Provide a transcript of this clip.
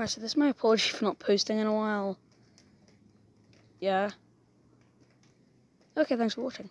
Alright, so this is my apology for not posting in a while. Yeah. Okay, thanks for watching.